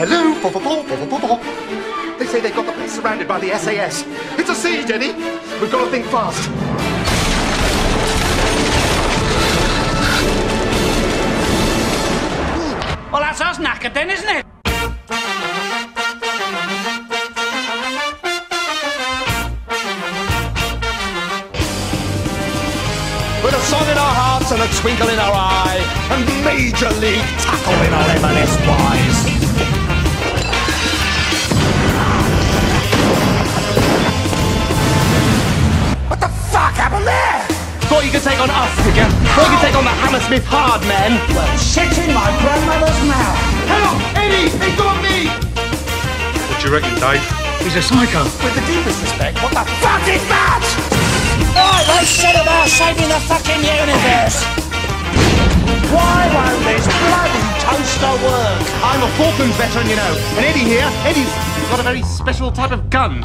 They say they've got the place surrounded by the SAS. It's a siege, Eddie. We've got to think fast. Well, that's us knackered then, isn't it? With a song in our hearts and a twinkle in our eye, and major league tackle in our M&S wise. Thought you could take on us, did you? Thought you could take on the Hammersmith hard men? Well, shit in my grandmother's mouth. Help! Eddie! They got me! What do you reckon, Dave? He's a psycho. With the deepest respect, what the fuck is that? Right, they said about saving the fucking universe. Why won't this bloody toaster work? I'm a Falklands veteran, you know. And Eddie here, Eddie's got a very special type of gun.